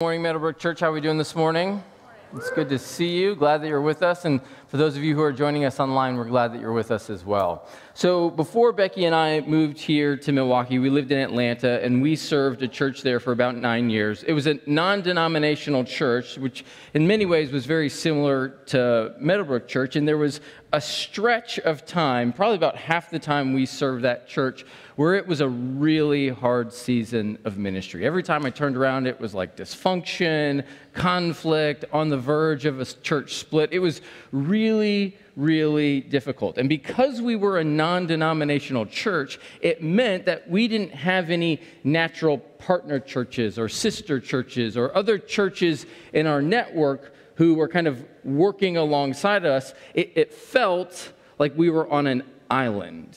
Morning, Meadowbrook Church. How are we doing this morning? It's good to see you. Glad that you're with us. And for those of you who are joining us online, we're glad that you're with us as well. So, before Becky and I moved here to Milwaukee, we lived in Atlanta and we served a church there for about nine years. It was a non denominational church, which in many ways was very similar to Meadowbrook Church. And there was a stretch of time, probably about half the time we served that church, where it was a really hard season of ministry. Every time I turned around, it was like dysfunction, conflict, on the verge of a church split. It was really, really difficult. And because we were a non denominational church, it meant that we didn't have any natural partner churches or sister churches or other churches in our network who were kind of working alongside us. It, it felt like we were on an island.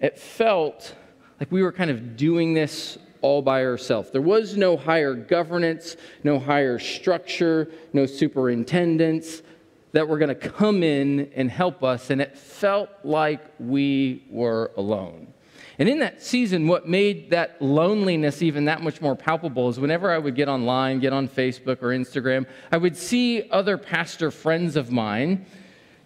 It felt like we were kind of doing this all by ourselves. There was no higher governance, no higher structure, no superintendents that were going to come in and help us, and it felt like we were alone. And in that season, what made that loneliness even that much more palpable is whenever I would get online, get on Facebook or Instagram, I would see other pastor friends of mine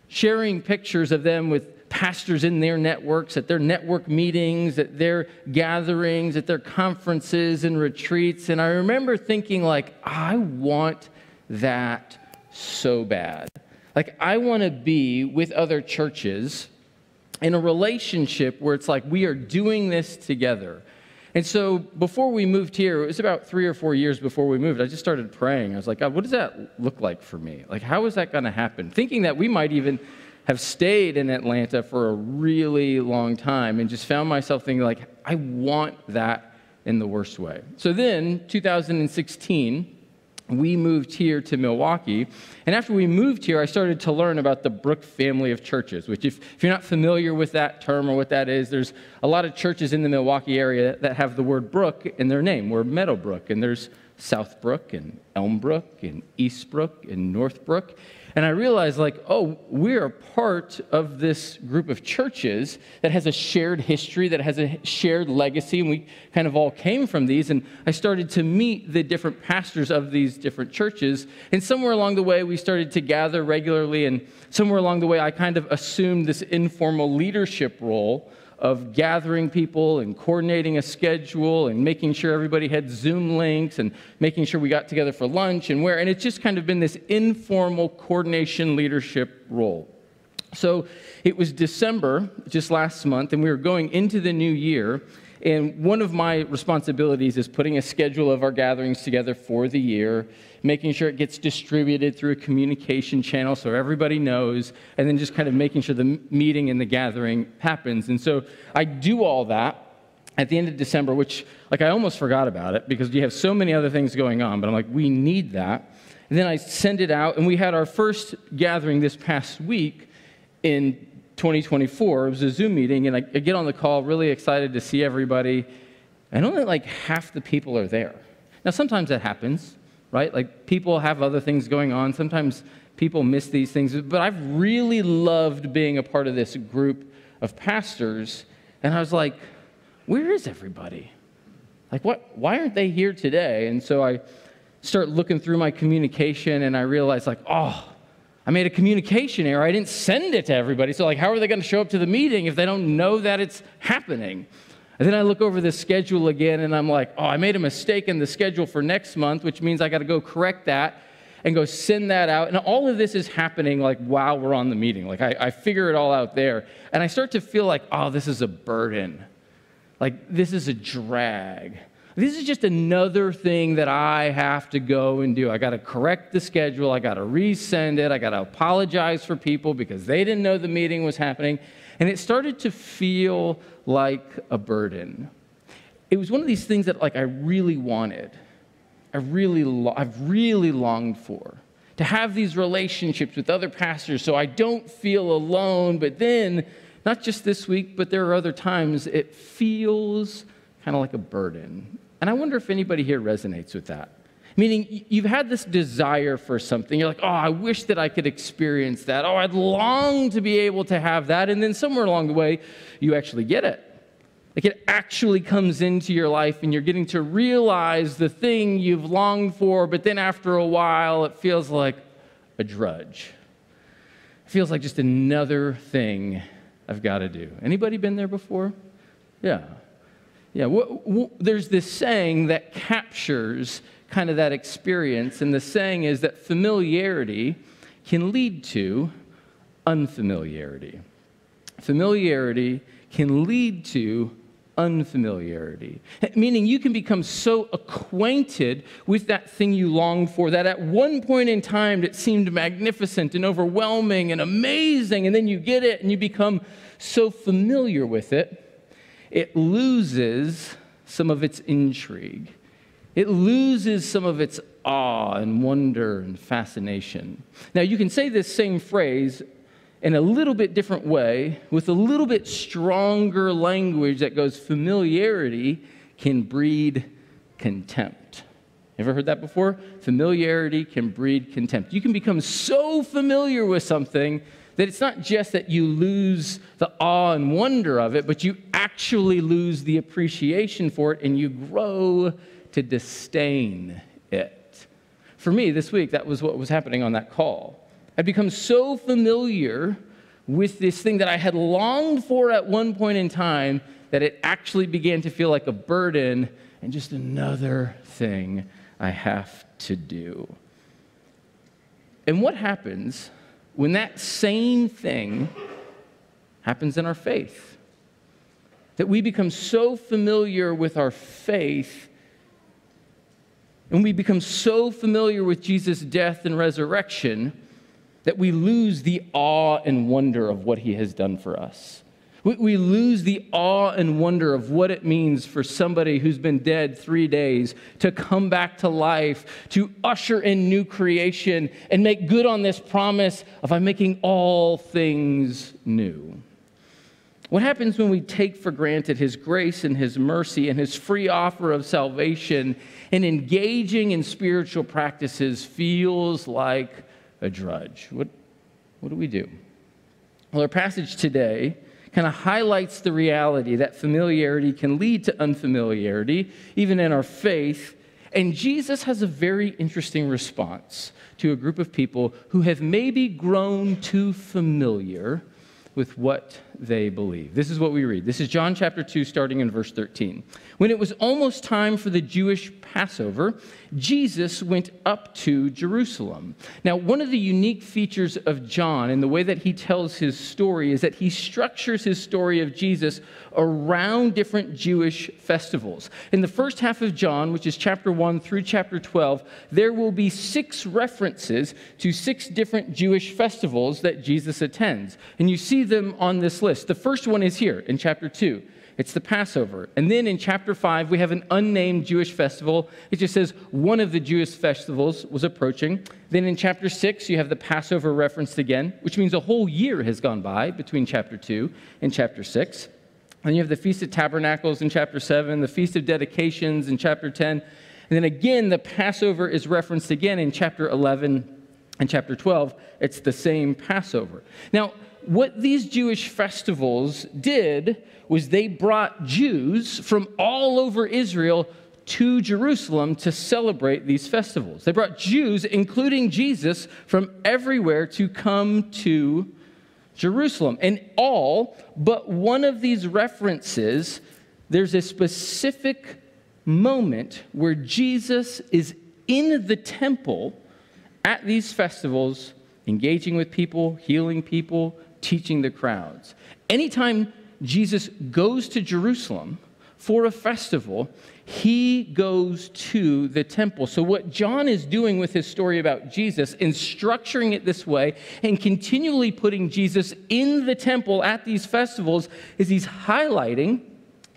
sharing pictures of them with pastors in their networks, at their network meetings, at their gatherings, at their conferences and retreats. And I remember thinking, like, I want that so bad. Like, I want to be with other churches in a relationship where it's like we are doing this together. And so before we moved here, it was about three or four years before we moved, I just started praying. I was like, God, what does that look like for me? Like, how is that going to happen? Thinking that we might even have stayed in Atlanta for a really long time and just found myself thinking, like, I want that in the worst way. So then, 2016, we moved here to Milwaukee. And after we moved here, I started to learn about the Brook family of churches, which, if, if, you're not familiar with that term or what that is, there's a lot of churches in the Milwaukee area that have the word Brook in their name. We're Meadowbrook, and there's Southbrook and Elmbrook and Eastbrook and Northbrook. And I realized, like, oh, we're part of this group of churches that has a shared history, that has a shared legacy, and we kind of all came from these. And I started to meet the different pastors of these different churches. And somewhere along the way, we started to gather regularly. And somewhere along the way, I kind of assumed this informal leadership role of gathering people and coordinating a schedule and making sure everybody had Zoom links and making sure we got together for lunch and where. And it's just kind of been this informal coordination leadership role. So it was December, just last month, and we were going into the new year. And one of my responsibilities is putting a schedule of our gatherings together for the year, making sure it gets distributed through a communication channel so everybody knows, and then just kind of making sure the meeting and the gathering happens. And so I do all that at the end of December, which, like, I almost forgot about it because you have so many other things going on, but I'm like, we need that. And then I send it out, and we had our first gathering this past week in 2024. It was a Zoom meeting, and I, I get on the call really excited to see everybody, and only like half the people are there. Now, sometimes that happens, right? Like people have other things going on. Sometimes people miss these things, but I've really loved being a part of this group of pastors, and I was like, where is everybody? Like, what? Why aren't they here today? And so I start looking through my communication, and I realize, like, oh, I made a communication error. I didn't send it to everybody. So, like, how are they going to show up to the meeting if they don't know that it's happening? And then I look over the schedule again and I'm like, oh, I made a mistake in the schedule for next month, which means I got to go correct that and go send that out. And all of this is happening like while we're on the meeting. Like, I, I figure it all out there. And I start to feel like, oh, this is a burden. Like, this is a drag. This is just another thing that I have to go and do. I got to correct the schedule. I got to resend it. I got to apologize for people because they didn't know the meeting was happening. And it started to feel like a burden. It was one of these things that like I really wanted. I really lo- I've really longed for to have these relationships with other pastors so I don't feel alone, but then not just this week, but there are other times it feels kind of like a burden. And I wonder if anybody here resonates with that. Meaning, you've had this desire for something. You're like, oh, I wish that I could experience that. Oh, I'd long to be able to have that. And then somewhere along the way, you actually get it. Like it actually comes into your life and you're getting to realize the thing you've longed for, but then after a while, it feels like a drudge. It feels like just another thing I've got to do. Anybody been there before? Yeah. Yeah. W- w- there's this saying that captures kind of that experience, and the saying is that familiarity can lead to unfamiliarity. Familiarity can lead to unfamiliarity. Meaning you can become so acquainted with that thing you long for that at one point in time it seemed magnificent and overwhelming and amazing, and then you get it and you become so familiar with it, it loses some of its intrigue. It loses some of its awe and wonder and fascination. Now, you can say this same phrase in a little bit different way, with a little bit stronger language that goes familiarity can breed contempt. Ever heard that before? Familiarity can breed contempt. You can become so familiar with something that it's not just that you lose the awe and wonder of it, but you actually lose the appreciation for it and you grow to disdain it. For me, this week, that was what was happening on that call. I'd become so familiar with this thing that I had longed for at one point in time that it actually began to feel like a burden and just another thing I have to do. And what happens when that same thing happens in our faith? That we become so familiar with our faith and we become so familiar with Jesus' death and resurrection that we lose the awe and wonder of what he has done for us. We, lose the awe and wonder of what it means for somebody who's been dead three days to come back to life, to usher in new creation, and make good on this promise of I'm making all things new. What happens when we take for granted His grace and His mercy and His free offer of salvation and engaging in spiritual practices feels like a drudge. What, what do we do? Well, our passage today kind of highlights the reality that familiarity can lead to unfamiliarity, even in our faith. And Jesus has a very interesting response to a group of people who have maybe grown too familiar with what they believe. This is what we read. This is John chapter 2, starting in verse 13. When it was almost time for the Jewish Passover, Jesus went up to Jerusalem. Now, one of the unique features of John in the way that he tells his story is that he structures his story of Jesus around different Jewish festivals. In the first half of John, which is chapter 1 through chapter 12, there will be six references to six different Jewish festivals that Jesus attends. And you see them on this list. The first one is here in chapter 2. It's the Passover. And then in chapter 5, we have an unnamed Jewish festival. It just says one of the Jewish festivals was approaching. Then in chapter 6, you have the Passover referenced again, which means a whole year has gone by between chapter 2 and chapter 6. And you have the Feast of Tabernacles in chapter 7, the Feast of Dedications in chapter 10. And then again, the Passover is referenced again in chapter 11 and chapter 12. It's the same Passover. Now, what these Jewish festivals did was they brought Jews from all over Israel to Jerusalem to celebrate these festivals. They brought Jews, including Jesus, from everywhere to come to Jerusalem. And all but one of these references, there's a specific moment where Jesus is in the temple at these festivals, engaging with people, healing people, teaching the crowds. Anytime Jesus goes to Jerusalem for a festival, he goes to the temple. So, what John is doing with his story about Jesus in structuring it this way and continually putting Jesus in the temple at these festivals is he's highlighting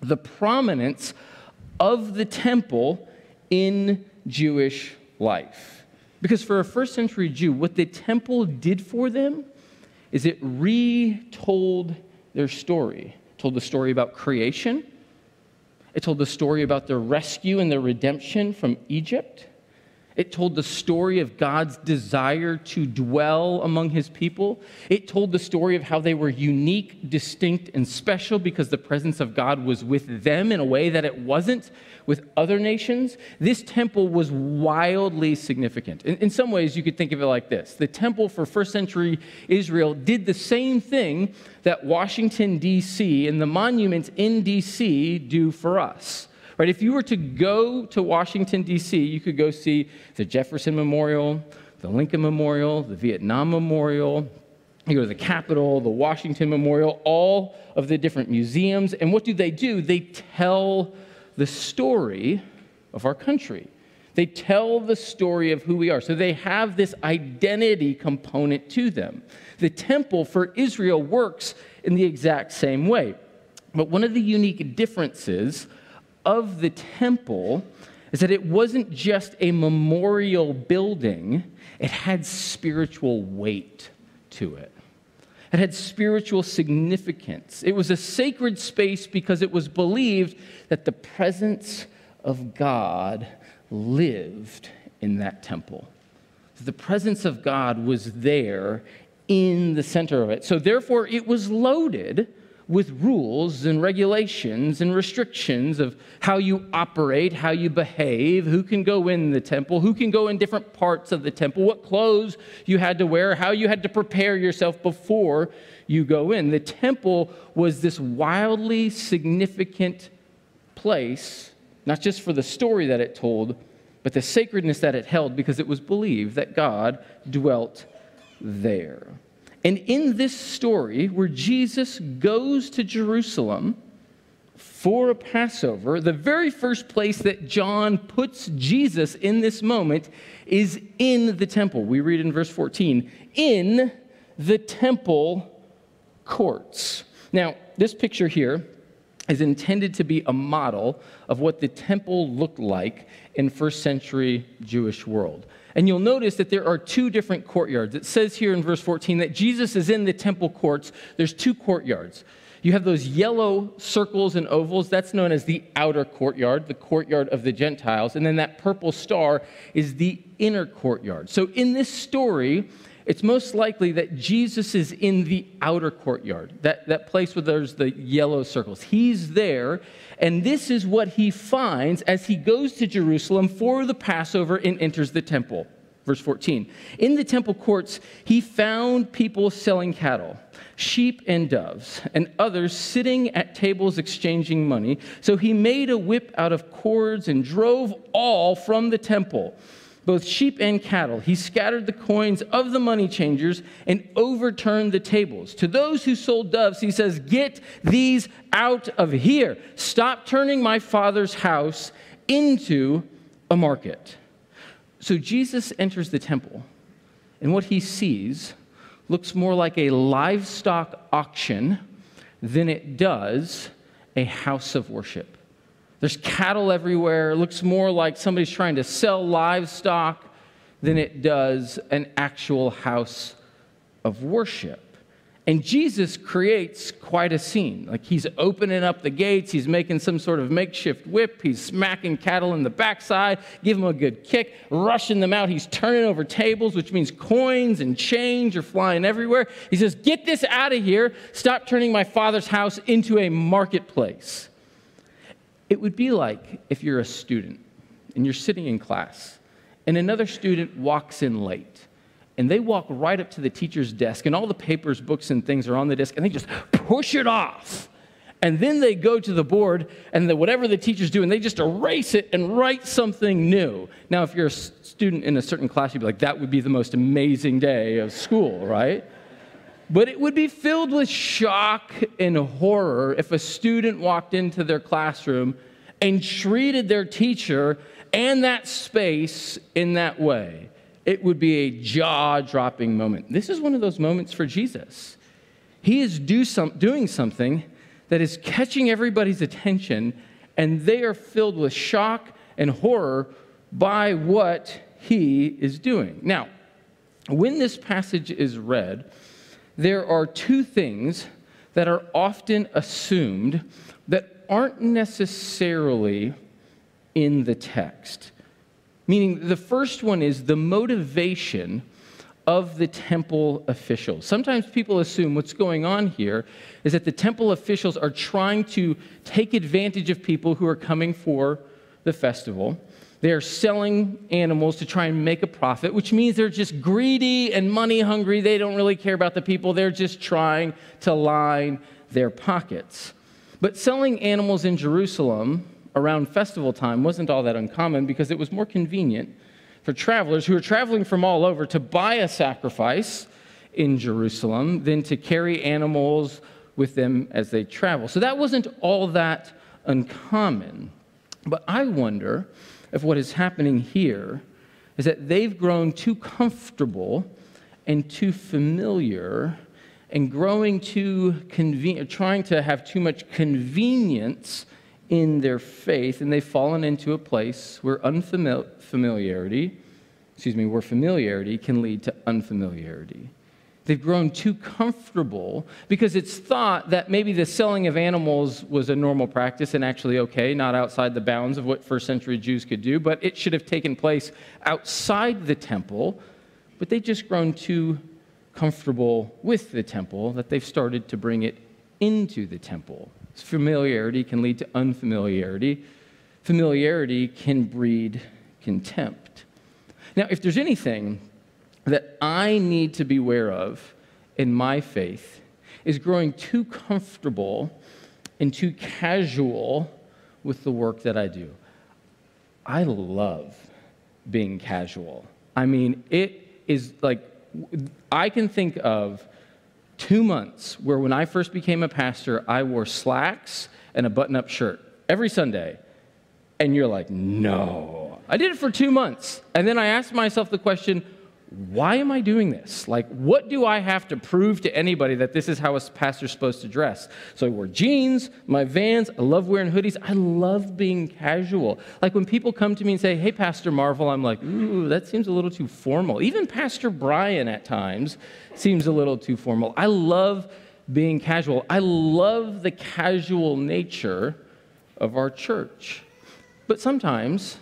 the prominence of the temple in Jewish life. Because for a first century Jew, what the temple did for them is it retold their story. It told the story about creation, it told the story about their rescue and their redemption from Egypt. It told the story of God's desire to dwell among his people. It told the story of how they were unique, distinct, and special because the presence of God was with them in a way that it wasn't with other nations. This temple was wildly significant. In, in some ways, you could think of it like this the temple for first century Israel did the same thing that Washington, D.C., and the monuments in D.C. do for us. Right? If you were to go to Washington, D.C., you could go see the Jefferson Memorial, the Lincoln Memorial, the Vietnam Memorial. You go to the Capitol, the Washington Memorial, all of the different museums. And what do they do? They tell the story of our country. They tell the story of who we are. So they have this identity component to them. The temple for Israel works in the exact same way. But one of the unique differences of the temple is that it wasn't just a memorial building, it had spiritual weight to it. It had spiritual significance. It was a sacred space because it was believed that the presence of God lived in that temple. The presence of God was there in the center of it. So, therefore, it was loaded with rules and regulations and restrictions of how you operate, how you behave, who can go in the temple, who can go in different parts of the temple, what clothes you had to wear, how you had to prepare yourself before you go in. The temple was this wildly significant place, not just for the story that it told, but the sacredness that it held because it was believed that God dwelt there. And in this story, where Jesus goes to Jerusalem for a Passover, the very first place that John puts Jesus in this moment is in the temple. We read in verse 14, in the temple courts. Now, this picture here is intended to be a model of what the temple looked like in first century Jewish world. And you'll notice that there are two different courtyards. It says here in verse 14 that Jesus is in the temple courts. There's two courtyards. You have those yellow circles and ovals. That's known as the outer courtyard, the courtyard of the Gentiles. And then that purple star is the inner courtyard. So in this story, it's most likely that Jesus is in the outer courtyard, that, that place where there's the yellow circles. He's there, and this is what he finds as he goes to Jerusalem for the Passover and enters the temple. Verse 14. In the temple courts, he found people selling cattle, sheep and doves, and others sitting at tables exchanging money. So he made a whip out of cords and drove all from the temple both sheep and cattle. He scattered the coins of the money changers and overturned the tables. To those who sold doves, he says, Get these out of here. Stop turning my father's house into a market. So Jesus enters the temple, and what he sees looks more like a livestock auction than it does a house of worship. There's cattle everywhere. It looks more like somebody's trying to sell livestock than it does an actual house of worship. And Jesus creates quite a scene. Like he's opening up the gates, he's making some sort of makeshift whip, he's smacking cattle in the backside, give them a good kick, rushing them out. He's turning over tables, which means coins and change are flying everywhere. He says, Get this out of here. Stop turning my father's house into a marketplace. It would be like if you're a student and you're sitting in class and another student walks in late and they walk right up to the teacher's desk and all the papers, books, and things are on the desk and they just push it off. And then they go to the board and the, whatever the teacher's doing, they just erase it and write something new. Now, if you're a student in a certain class, you'd be like, that would be the most amazing day of school, right? But it would be filled with shock and horror if a student walked into their classroom and treated their teacher and that space in that way. It would be a jaw dropping moment. This is one of those moments for Jesus. He is do some, doing something that is catching everybody's attention, and they are filled with shock and horror by what he is doing. Now, when this passage is read, there are two things that are often assumed that aren't necessarily in the text. Meaning, the first one is the motivation of the temple officials. Sometimes people assume what's going on here is that the temple officials are trying to take advantage of people who are coming for the festival. They are selling animals to try and make a profit, which means they're just greedy and money hungry. They don't really care about the people. They're just trying to line their pockets. But selling animals in Jerusalem around festival time wasn't all that uncommon because it was more convenient for travelers who are traveling from all over to buy a sacrifice in Jerusalem than to carry animals with them as they travel. So that wasn't all that uncommon. But I wonder if what is happening here is that they've grown too comfortable and too familiar and growing too convenient, trying to have too much convenience in their faith, and they've fallen into a place where unfamiliarity, excuse me, where familiarity can lead to unfamiliarity. They've grown too comfortable because it's thought that maybe the selling of animals was a normal practice and actually okay, not outside the bounds of what first century Jews could do, but it should have taken place outside the temple. But they've just grown too comfortable with the temple that they've started to bring it into the temple. Familiarity can lead to unfamiliarity. Familiarity can breed contempt. Now, if there's anything that I need to be aware of in my faith, is growing too comfortable and too casual with the work that I do. I love being casual. I mean, it is like, I can think of two months where when I first became a pastor, I wore slacks and a button up shirt every Sunday. And you're like, no. I did it for two months. And then I asked myself the question, why am I doing this? Like, what do I have to prove to anybody that this is how a pastor's supposed to dress? So I wore jeans, my vans, I love wearing hoodies. I love being casual. Like when people come to me and say, hey, Pastor Marvel, I'm like, ooh, that seems a little too formal. Even Pastor Bryan at times seems a little too formal. I love being casual. I love the casual nature of our church. But sometimes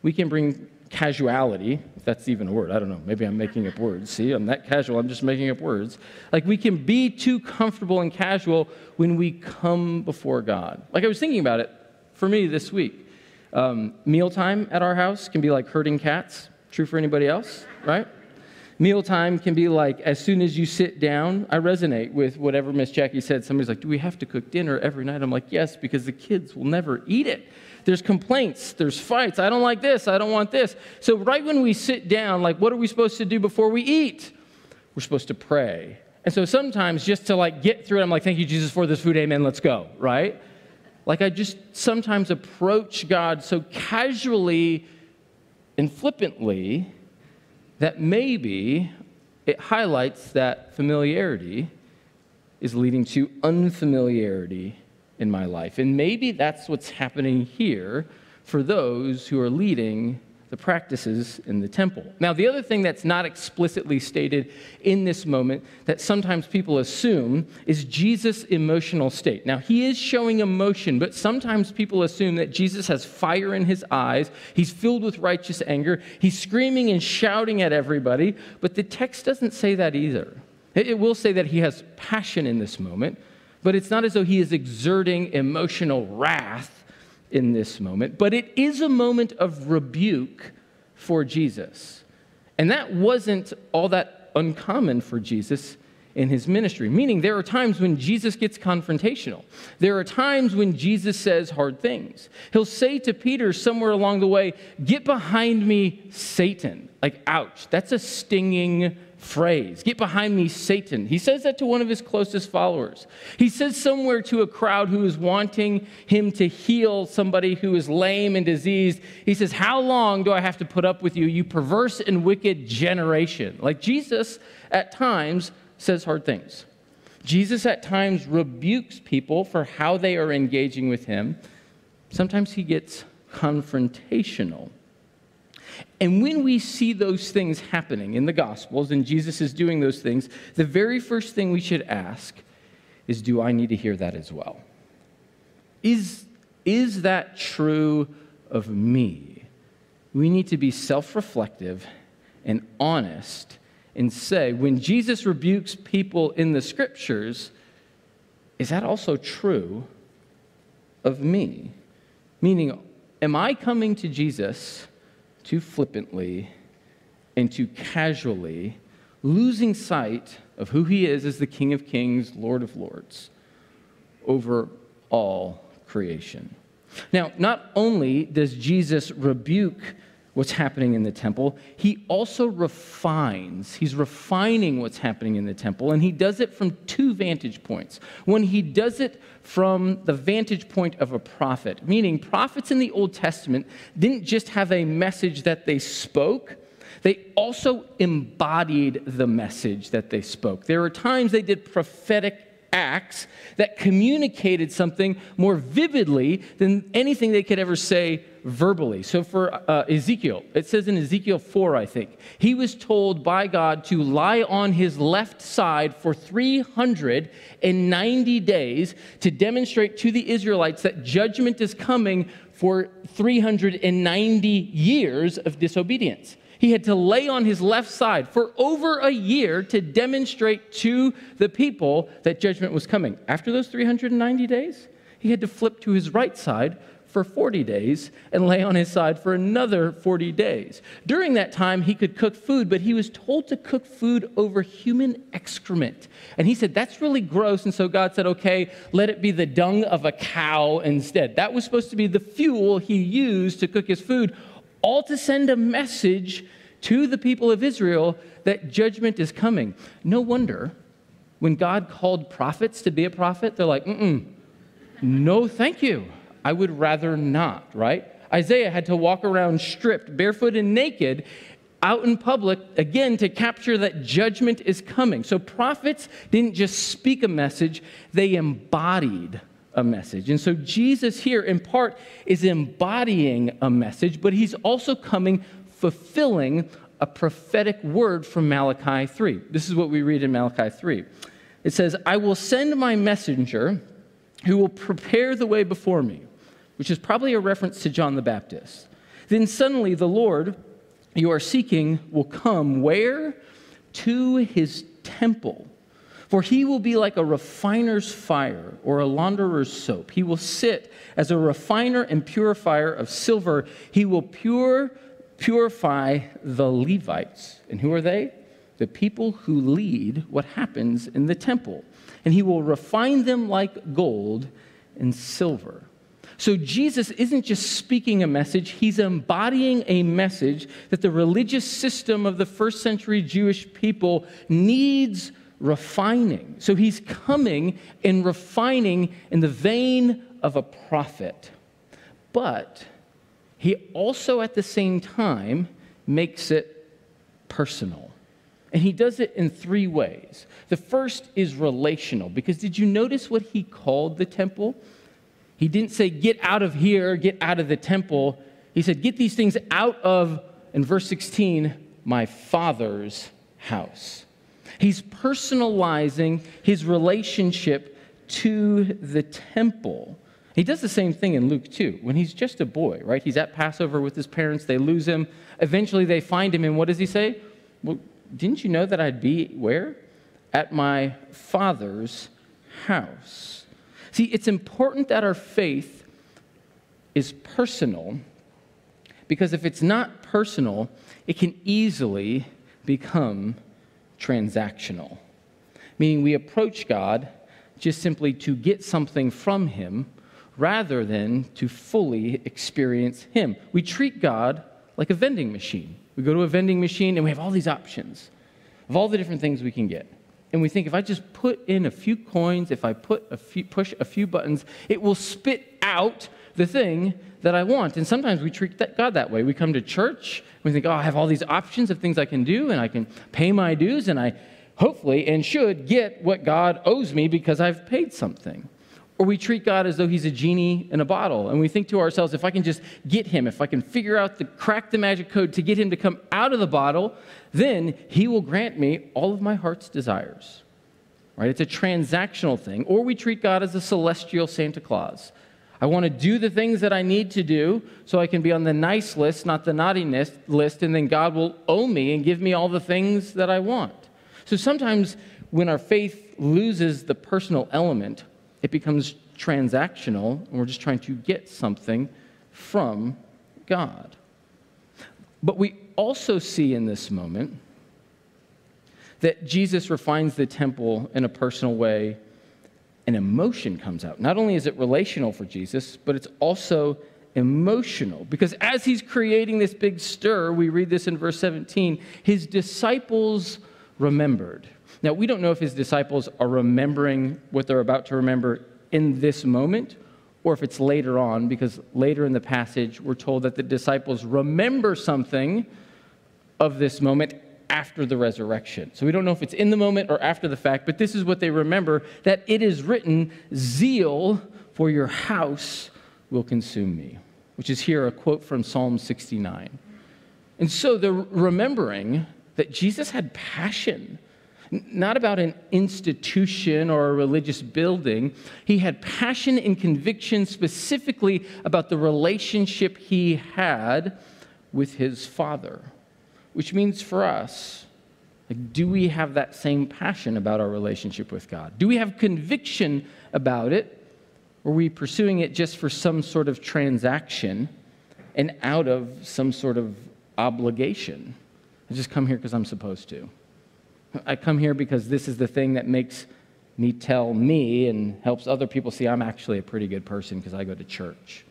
we can bring casuality, that's even a word, I don't know, maybe I'm making up words. See, I'm that casual, I'm just making up words. Like we can be too comfortable and casual when we come before God. Like I was thinking about it for me this week. Um, mealtime at our house can be like herding cats. True for anybody else, right? Mealtime can be like as soon as you sit down, I resonate with whatever Miss Jackie said. Somebody's like, Do we have to cook dinner every night? I'm like, Yes, because the kids will never eat it. There's complaints, there's fights. I don't like this, I don't want this. So, right when we sit down, like, what are we supposed to do before we eat? We're supposed to pray. And so sometimes just to like get through it, I'm like, thank you, Jesus, for this food, amen, let's go, right? Like I just sometimes approach God so casually and flippantly that maybe it highlights that familiarity is leading to unfamiliarity in my life. And maybe that's what's happening here for those who are leading the practices in the temple. Now, the other thing that's not explicitly stated in this moment that sometimes people assume is Jesus' emotional state. Now, he is showing emotion, but sometimes people assume that Jesus has fire in his eyes, he's filled with righteous anger, he's screaming and shouting at everybody, but the text doesn't say that either. It will say that he has passion in this moment, but it's not as though he is exerting emotional wrath in this moment, but it is a moment of rebuke for Jesus. And that wasn't all that uncommon for Jesus in his ministry, meaning there are times when Jesus gets confrontational. There are times when Jesus says hard things. He'll say to Peter somewhere along the way, Get behind me, Satan. Like, ouch, that's a stinging phrase Get behind me, Satan. He says that to one of his closest followers. He says somewhere to a crowd who is wanting him to heal somebody who is lame and diseased. He says, How long do I have to put up with you, you perverse and wicked generation? Like Jesus at times says hard things. Jesus at times rebukes people for how they are engaging with him. Sometimes he gets confrontational. And when we see those things happening in the Gospels and Jesus is doing those things, the very first thing we should ask is Do I need to hear that as well? Is, is that true of me? we need to be self reflective and honest and say, when Jesus rebukes people in the scriptures, is that also true of me? Meaning, am I coming to Jesus too flippantly and too casually, losing sight of who he is as the King of Kings, Lord of Lords, over all creation? Now, not only does Jesus rebuke what's happening in the temple, he also refines. He's refining what's happening in the temple, and he does it from two vantage points. When he does it from the vantage point of a prophet, meaning prophets in the Old Testament didn't just have a message that they spoke. They also embodied the message that they spoke. There were times they did prophetic acts that communicated something more vividly than anything they could ever say verbally. So for uh, Ezekiel, it says in Ezekiel 4, I think, he was told by God to lie on his left side for 390 days to demonstrate to the Israelites that judgment is coming for 390 years of disobedience. He had to lay on his left side for over a year to demonstrate to the people that judgment was coming. After those 390 days, he had to flip to his right side for 40 days and lay on his side for another 40 days. During that time, he could cook food, but he was told to cook food over human excrement. And he said, That's really gross. And so God said, Okay, let it be the dung of a cow instead. That was supposed to be the fuel he used to cook his food all to send a message to the people of Israel that judgment is coming. No wonder when God called prophets to be a prophet, they're like, mm no, thank you. I would rather not, right? Isaiah had to walk around stripped, barefoot, and naked out in public, again, to capture that judgment is coming. So prophets didn't just speak a message, they embodied a message. And so Jesus here, in part, is embodying a message, but he's also coming fulfilling a prophetic word from Malachi 3. This is what we read in Malachi 3. It says, I will send my messenger who will prepare the way before me, which is probably a reference to John the Baptist. Then suddenly the Lord you are seeking will come where? To his temple for he will be like a refiner's fire or a launderer's soap. He will sit as a refiner and purifier of silver. He will pure, purify the Levites. And who are they? The people who lead what happens in the temple. And he will refine them like gold and silver. So Jesus isn't just speaking a message, he's embodying a message that the religious system of the first century Jewish people needs refining. So he's coming and refining in the vein of a prophet. But he also, at the same time, makes it personal. And he does it in three ways. The first is relational, because did you notice what he called the temple? He didn't say, get out of here, get out of the temple. He said, get these things out of, in verse 16, my father's house. He's personalizing his relationship to the temple. He does the same thing in Luke 2 when he's just a boy, right? He's at Passover with his parents, they lose him. Eventually they find him, and what does he say? Well, didn't you know that I'd be where? At my father's house. See, it's important that our faith is personal because if it's not personal, it can easily become transactional, meaning we approach God just simply to get something from Him rather than to fully experience Him. We treat God like a vending machine. We go to a vending machine and we have all these options of all the different things we can get. And we think if I just put in a few coins, if I put a few, push a few buttons, it will spit out the thing that I want. And sometimes we treat that God that way. We come to church, we think, oh, I have all these options of things I can do, and I can pay my dues, and I hopefully and should get what God owes me because I've paid something. Or we treat God as though he's a genie in a bottle, and we think to ourselves, if I can just get him, if I can figure out the crack the magic code to get him to come out of the bottle, then he will grant me all of my heart's desires. Right? It's a transactional thing. Or we treat God as a celestial Santa Claus I want to do the things that I need to do so I can be on the nice list, not the naughtiness list, and then God will owe me and give me all the things that I want. So sometimes when our faith loses the personal element, it becomes transactional, and we're just trying to get something from God. But we also see in this moment that Jesus refines the temple in a personal way and emotion comes out. Not only is it relational for Jesus, but it's also emotional. Because as he's creating this big stir, we read this in verse 17, his disciples remembered. Now, we don't know if his disciples are remembering what they're about to remember in this moment or if it's later on, because later in the passage, we're told that the disciples remember something of this moment after the resurrection. So we don't know if it's in the moment or after the fact, but this is what they remember that it is written, Zeal for your house will consume me, which is here a quote from Psalm 69. And so they're remembering that Jesus had passion, not about an institution or a religious building. He had passion and conviction specifically about the relationship he had with his Father. Which means for us, like, do we have that same passion about our relationship with God? Do we have conviction about it? Or are we pursuing it just for some sort of transaction and out of some sort of obligation? I just come here because I'm supposed to. I come here because this is the thing that makes me tell me and helps other people see I'm actually a pretty good person because I go to church.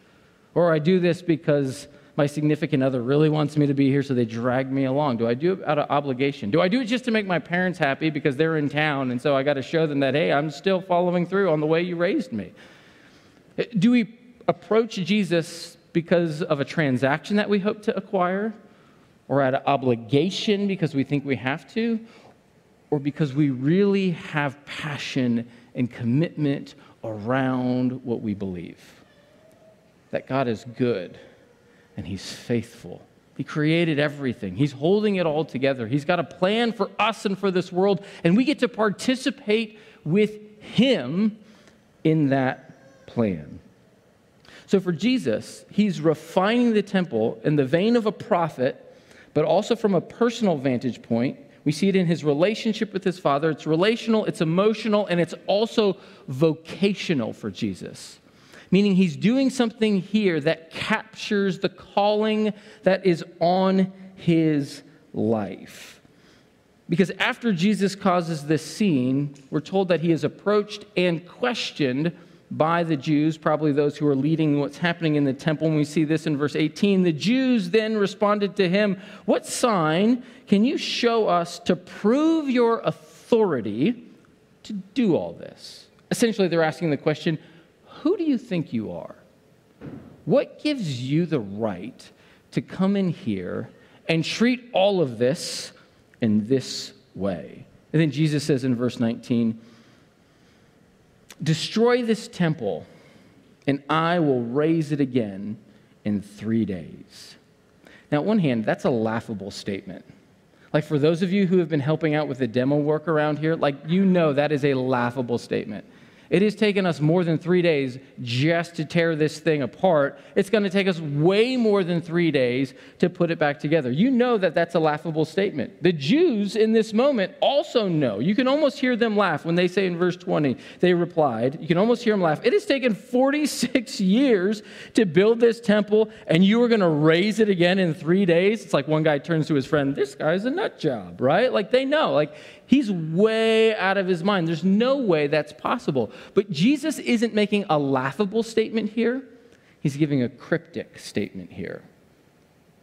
Or I do this because my significant other really wants me to be here, so they drag me along? Do I do it out of obligation? Do I do it just to make my parents happy because they're in town, and so I got to show them that, hey, I'm still following through on the way you raised me? Eh, do we approach Jesus because of a transaction that we hope to acquire, or out of obligation because we think we have to, or because we really have passion and commitment around what we believe? That God is good and He's faithful. He created everything. He's holding it all together. He's got a plan for us and for this world, and we get to participate with Him in that plan. So for Jesus, He's refining the temple in the vein of a prophet, but also from a personal vantage point. We see it in his relationship with his father. It's relational, it's emotional, and it's also vocational for Jesus meaning he's doing something here that captures the calling that is on his life. Because after Jesus causes this scene, we're told that he is approached and questioned by the Jews, probably those who are leading what's happening in the temple. And we see this in verse 18. The Jews then responded to him, What sign can you show us to prove your authority to do all this? Essentially, they're asking the question who do you think you are? What gives you the right to come in here and treat all of this in this way? And then Jesus says in verse 19, Destroy this temple, and I will raise it again in three days. Now, on one hand, that's a laughable statement. Like, for those of you who have been helping out with the demo work around here, like, you know that is a laughable statement. It has taken us more than three days just to tear this thing apart. It's going to take us way more than three days to put it back together. You know that that's a laughable statement. The Jews in this moment also know. You can almost hear them laugh when they say in verse 20, they replied, you can almost hear them laugh. It has taken 46 years to build this temple, and you are going to raise it again in three days? It's like one guy turns to his friend, this guy's a nut job, right? Like they know. Like He's way out of his mind. There's no way that's possible. But Jesus isn't making a laughable statement here, he's giving a cryptic statement here.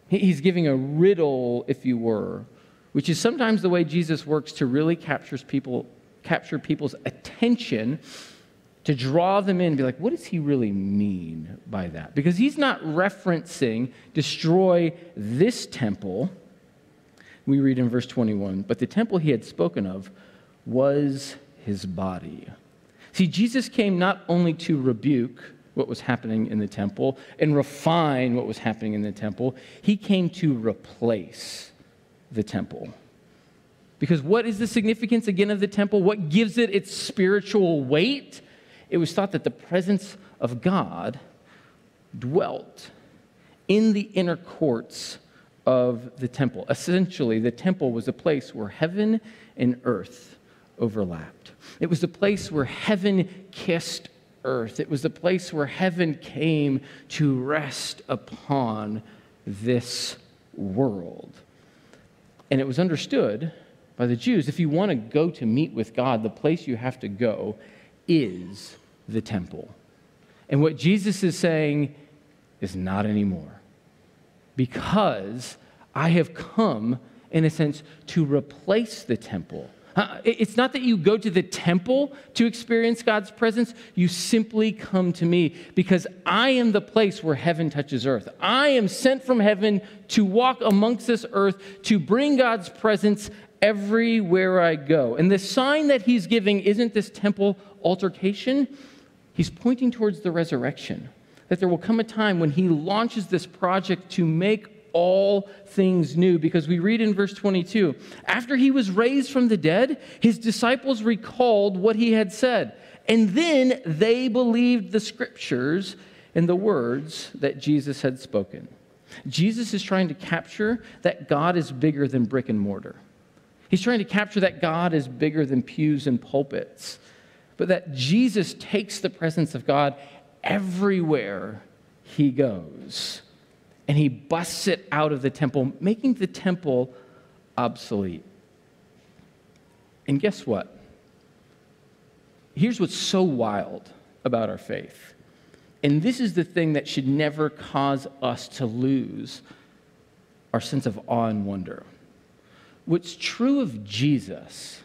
He's giving a riddle, if you were, which is sometimes the way Jesus works to really captures people, capture people's attention, to draw them in, be like, what does he really mean by that? Because he's not referencing destroy this temple we read in verse 21 But the temple he had spoken of was his body. See, Jesus came not only to rebuke what was happening in the temple and refine what was happening in the temple, he came to replace the temple. Because what is the significance again of the temple? What gives it its spiritual weight? It was thought that the presence of God dwelt in the inner courts of the temple. Essentially, the temple was a place where heaven and earth overlapped. It was the place where heaven kissed earth. It was the place where heaven came to rest upon this world. And it was understood by the Jews if you want to go to meet with God, the place you have to go is the temple. And what Jesus is saying is not anymore. Because I have come, in a sense, to replace the temple. Uh, it's not that you go to the temple to experience God's presence. You simply come to me because I am the place where heaven touches earth. I am sent from heaven to walk amongst this earth to bring God's presence everywhere I go. And the sign that he's giving isn't this temple altercation, he's pointing towards the resurrection. That there will come a time when he launches this project to make all things new. Because we read in verse 22 after he was raised from the dead, his disciples recalled what he had said. And then they believed the scriptures and the words that Jesus had spoken. Jesus is trying to capture that God is bigger than brick and mortar. He's trying to capture that God is bigger than pews and pulpits, but that Jesus takes the presence of God everywhere he goes. And he busts it out of the temple, making the temple obsolete. And guess what? Here's what's so wild about our faith. And this is the thing that should never cause us to lose our sense of awe and wonder. What's true of Jesus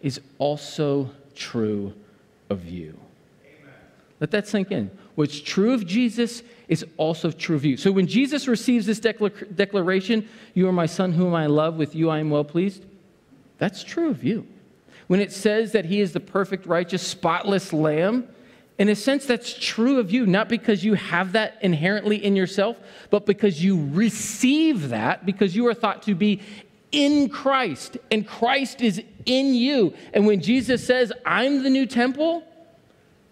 is also true of you. Let that sink in. What's true of Jesus is also true of you. So when Jesus receives this declaration, You are my son whom I love, with you I am well pleased, that's true of you. When it says that he is the perfect, righteous, spotless lamb, in a sense, that's true of you, not because you have that inherently in yourself, but because you receive that, because you are thought to be in Christ, and Christ is in you. And when Jesus says, I'm the new temple,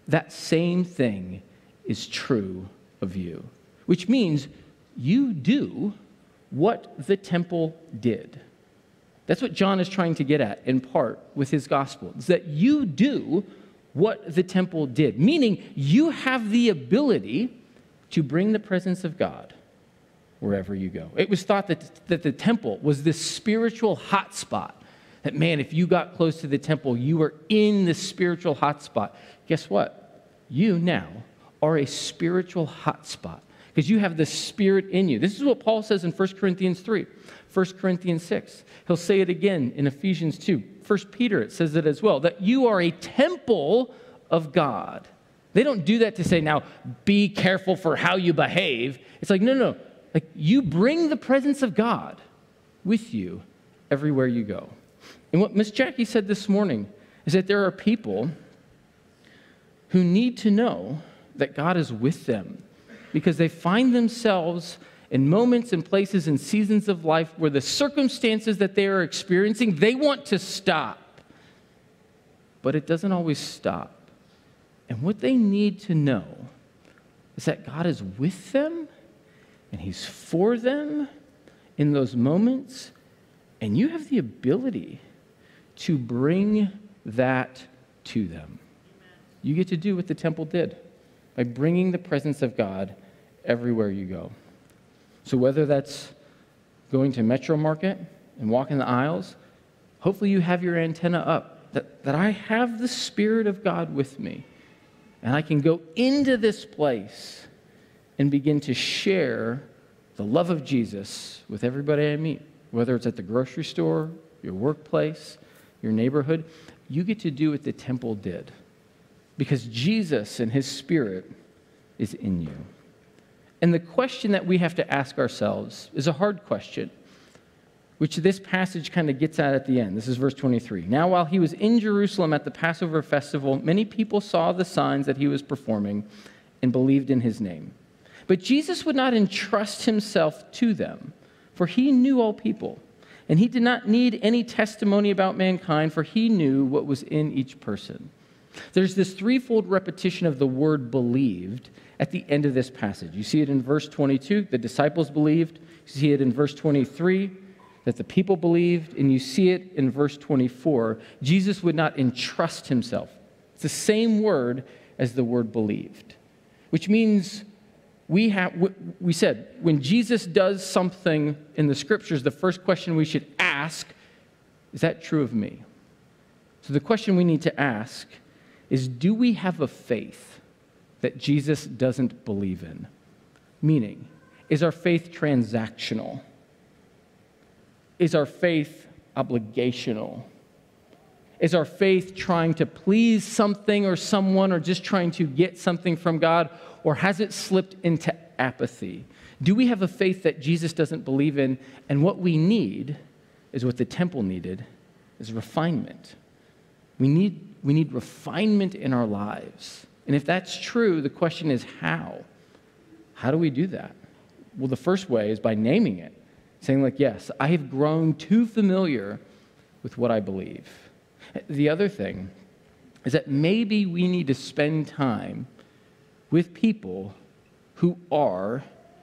that same thing is true of you, which means you do what the temple did. That's what John is trying to get at in part with his gospel, is that you do what the temple did, meaning you have the ability to bring the presence of God wherever you go. It was thought that, that the temple was this spiritual hotspot. That, man, if you got close to the temple, you were in the spiritual hotspot. Guess what? You now are a spiritual hotspot because you have the Spirit in you. This is what Paul says in 1 Corinthians 3, 1 Corinthians 6. He'll say it again in Ephesians 2. 1 Peter, it says it as well, that you are a temple of God. They don't do that to say, now be careful for how you behave. It's like, no, no, like you bring the presence of God with you everywhere you go. And what Miss Jackie said this morning is that there are people who need to know that God is with them because they find themselves in moments and places and seasons of life where the circumstances that they are experiencing, they want to stop. But it doesn't always stop. And what they need to know is that God is with them and He's for them in those moments. And you have the ability to bring that to them. You get to do what the temple did by bringing the presence of God everywhere you go. So, whether that's going to Metro Market and walking the aisles, hopefully you have your antenna up that, that I have the Spirit of God with me. And I can go into this place and begin to share the love of Jesus with everybody I meet, whether it's at the grocery store, your workplace, your neighborhood. You get to do what the temple did because Jesus and his spirit is in you. And the question that we have to ask ourselves is a hard question, which this passage kind of gets at at the end. This is verse 23. Now, while he was in Jerusalem at the Passover festival, many people saw the signs that he was performing and believed in his name. But Jesus would not entrust himself to them, for he knew all people. And he did not need any testimony about mankind, for he knew what was in each person. There's this threefold repetition of the word believed at the end of this passage. You see it in verse 22, the disciples believed. You see it in verse 23, that the people believed. And you see it in verse 24. Jesus would not entrust himself. It's the same word as the word believed, which means we have we said when Jesus does something in the scriptures, the first question we should ask is that true of me? So the question we need to ask is do we have a faith that Jesus doesn't believe in? Meaning, is our faith transactional? Is our faith obligational? Is our faith trying to please something or someone or just trying to get something from God? Or has it slipped into apathy? Do we have a faith that Jesus doesn't believe in? And what we need is what the temple needed is refinement. We need, we need refinement in our lives. And if that's true, the question is how? How do we do that? Well, the first way is by naming it, saying, like, yes, I have grown too familiar with what I believe. The other thing is that maybe we need to spend time with people who are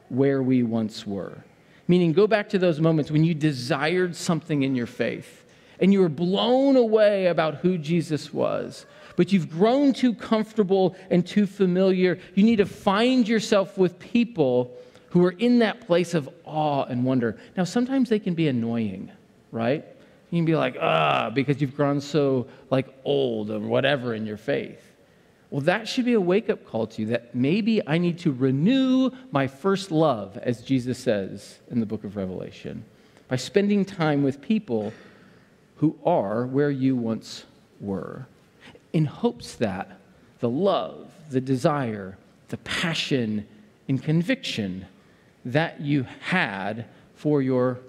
where we once were. Meaning, go back to those moments when you desired something in your faith and you were blown away about who Jesus was, but you've grown too comfortable and too familiar. You need to find yourself with people who are in that place of awe and wonder. Now, sometimes they can be annoying, right? You can be like, ah, because you've grown so like old or whatever in your faith. Well, that should be a wake up call to you that maybe I need to renew my first love, as Jesus says in the book of Revelation, by spending time with people who are where you once were, in hopes that the love, the desire, the passion, and conviction that you had for your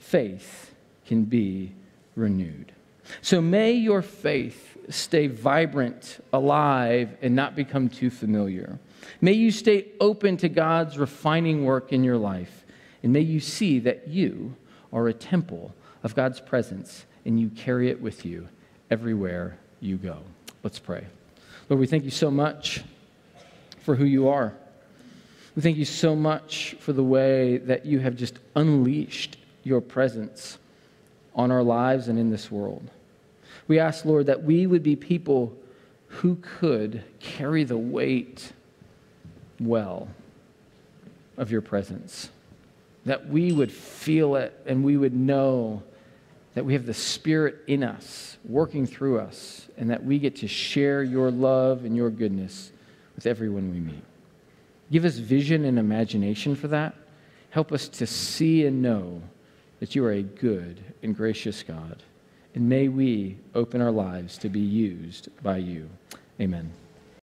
faith can be renewed. So may your faith stay vibrant, alive, and not become too familiar. May you stay open to God's refining work in your life. And may you see that you are a temple of God's presence and you carry it with you everywhere you go. Let's pray. Lord, we thank you so much for who you are. We thank you so much for the way that you have just unleashed your presence on our lives and in this world. We ask, Lord, that we would be people who could carry the weight well of your presence, that we would feel it and we would know that we have the Spirit in us, working through us, and that we get to share your love and your goodness with everyone we meet. Give us vision and imagination for that. Help us to see and know that you are a good and gracious God. And may we open our lives to be used by you. Amen.